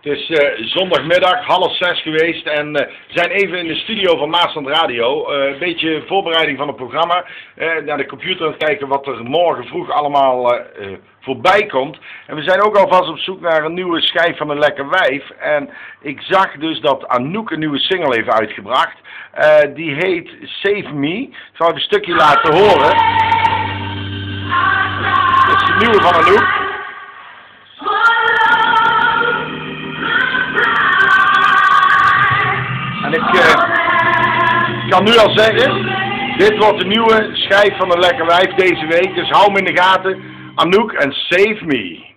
Het is eh, zondagmiddag, half zes geweest en eh, we zijn even in de studio van Maasland Radio. Eh, een beetje voorbereiding van het programma. naar de computer aan het kijken wat er morgen vroeg allemaal voorbij komt. En we zijn ook alvast op zoek naar een nieuwe schijf van een lekker wijf. En ik zag dus dat Anouk een nieuwe single heeft uitgebracht. Die heet Save Me. Ik zal even een stukje laten horen. Dit is de nieuwe van Anouk. Kan nu al zeggen, dit wordt de nieuwe schijf van een lekker wijf deze week. Dus hou hem in de gaten. Anouk en Save Me.